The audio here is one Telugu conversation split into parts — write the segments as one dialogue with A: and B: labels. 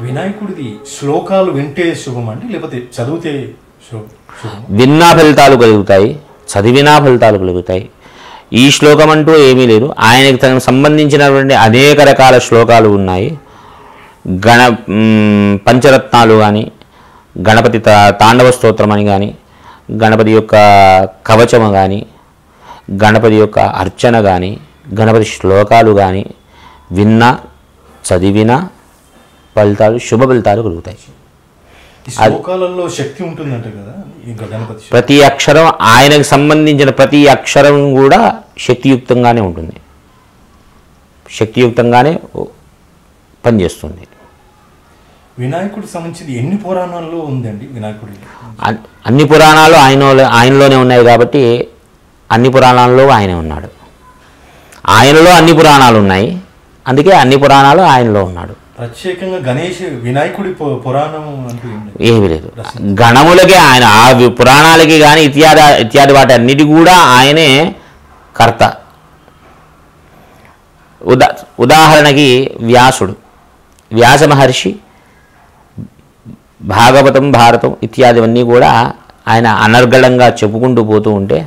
A: వినాయకుడిది శ్లోకాలు వింటే శుభమండి లేకపోతే చదివితే
B: విన్నా ఫలితాలు కలుగుతాయి చదివినా ఫలితాలు కలుగుతాయి. ఈ శ్లోకం అంటూ ఏమీ లేదు. ఆయనకి తనకు సంబంధించినటువంటి అనేక రకాల శ్లోకాలు ఉన్నాయి. గణ పంచరత్నాలు కానీ గణపతి తా- తాండవ స్తోత్రం అని కానీ గణపతి యొక్క కవచము కానీ గణపతి యొక్క అర్చన కానీ గణపతి శ్లోకాలు కానీ విన్నా చదివినా ఫలితాలు శుభ ఫలితాలు కలుగుతాయి.
A: శ్లోకాలలో శక్తి ఉంటుందంట కదా ఇంకా గణపతి శక్తి.
B: ప్రతి అక్షరం ఆయనకు సంబంధించిన ప్రతి అక్షరం కూడా శక్తియుక్తంగానే ఉంటుంది. శక్తియుక్తంగానే పనిచేస్తుంది.
A: వినాయకుడికి సంబంధించి ఎన్ని పురాణాల్లో ఉందండి వినాయకుడి
B: అన్- అన్ని పురాణాలు ఆయన ఆయనలోనే ఉన్నాయి కాబట్టి అన్ని పురాణాల్లో ఆయనే ఉన్నాడు. ఆయనలో అన్ని పురాణాలు ఉన్నాయి. అందుకే అన్ని పురాణాలు ఆయనలో ఉన్నాడు.
A: ప్రత్యేకంగా గణేష్ వినాయకుడి పురాణం
B: ఏమీ లేదు. గణములకే ఆయన ఆ పురాణాలకి కానీ ఇత్యాది ఇత్యాది వాటి అన్నిటి కూడా ఆయనే కర్త. ఉదా ఉదాహరణకి వ్యాసుడు. వ్యాస మహర్షి భాగవతం భారతం ఇత్యాదివన్నీ కూడా ఆయన అనర్గళంగా చెప్పుకుంటూ పోతూ ఉంటే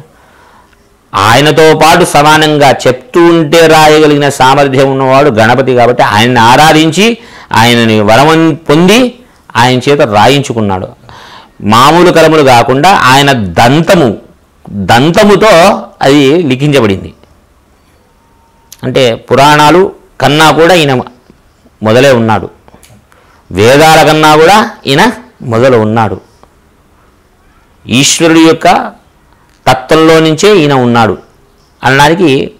B: ఆయనతో పాటు సమానంగా చెప్తూ ఉంటే రాయగలిగిన సామర్థ్యం ఉన్నవాడు గణపతి కాబట్టి ఆయన్ని ఆరాధించి ఆయనని వరమం పొంది ఆయన చేత రాయించుకున్నాడు. మామూలు కలములు కాకుండా ఆయన దంతము దంతముతో అది లిఖించబడింది. అంటే పురాణాలు కన్నా కూడా ఈయన మొదలే ఉన్నాడు. వేదాల కన్నా కూడా ఈయన మొదలు ఉన్నాడు. ఈశ్వరుడి యొక్క తత్వంలో నుంచే ఈయన ఉన్నాడు అనడానికి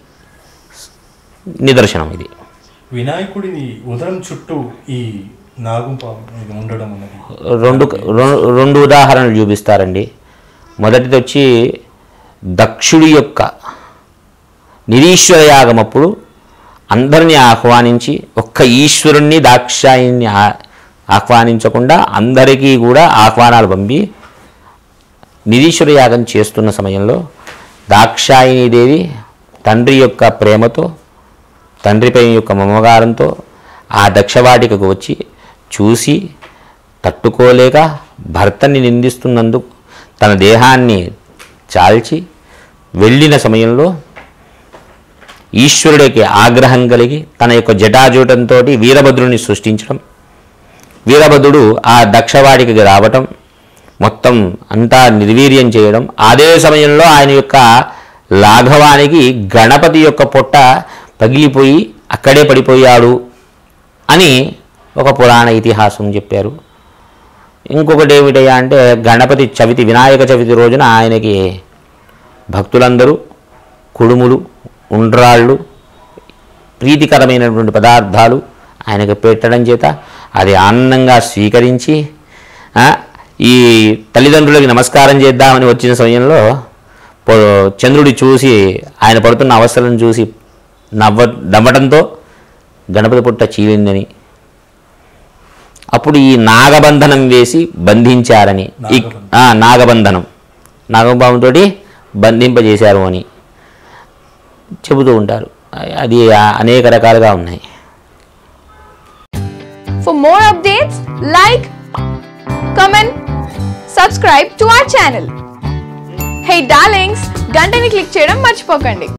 B: నిదర్శనం ఇది.
A: వినాయకుడిని ఉదరం చుట్టూ ఈ ఉండడం
B: రెండు రెండు ఉదాహరణలు చూపిస్తారండి. మొదటిది వచ్చి దక్షుడి యొక్క నిరీశ్వర యాగమప్పుడు అందరినీ ఆహ్వానించి ఒక్క ఈశ్వరుణ్ణి దాక్షాయిని ఆహ్వానించకుండా అందరికీ కూడా ఆహ్వానాలు పంపి నిరీశ్వర యాగం చేస్తున్న సమయంలో దాక్షాయిని దేవి తండ్రి యొక్క ప్రేమతో తండ్రిపై యొక్క మమకారంతో ఆ దక్షవాటికకు వచ్చి చూసి తట్టుకోలేక భర్తని నిందిస్తున్నందుకు తన దేహాన్ని చాల్చి వెళ్ళిన సమయంలో ఈశ్వరుడికి ఆగ్రహం కలిగి తన యొక్క జటాజూటంతో వీరభద్రుని సృష్టించడం వీరభద్రుడు ఆ దక్షవాడికి రావటం మొత్తం అంతా నిర్వీర్యం చేయడం. అదే సమయంలో ఆయన యొక్క లాఘవానికి గణపతి యొక్క పొట్ట పగిలిపోయి అక్కడే పడిపోయాడు అని ఒక పురాణ ఇతిహాసం చెప్పారు. ఇంకొకటి ఏమిటయ్యా అంటే గణపతి చవితి వినాయక చవితి రోజున ఆయనకి భక్తులందరూ కుడుములు ఉండ్రాళ్ళు ప్రీతికరమైనటువంటి పదార్థాలు ఆయనకు పెట్టడం చేత అది ఆనందంగా స్వీకరించి ఈ తల్లిదండ్రులకి నమస్కారం చేద్దామని వచ్చిన సమయంలో చంద్రుడి చూసి ఆయన పడుతున్న అవస్థలను చూసి నవ్వ నవ్వడంతో గణపతి పుట్ట చీలిందని. అప్పుడు ఈ నాగబంధనం వేసి బంధించారని. నాగబంధనం. నాగబాబుతో బంధింపజేశారు అని చెబుతూ ఉంటారు. అది అనేక రకాలుగా ఉన్నాయి.
C: Comment, subscribe to our channel. Hey darlings, గంటని click చేయడం మర్చిపోకండి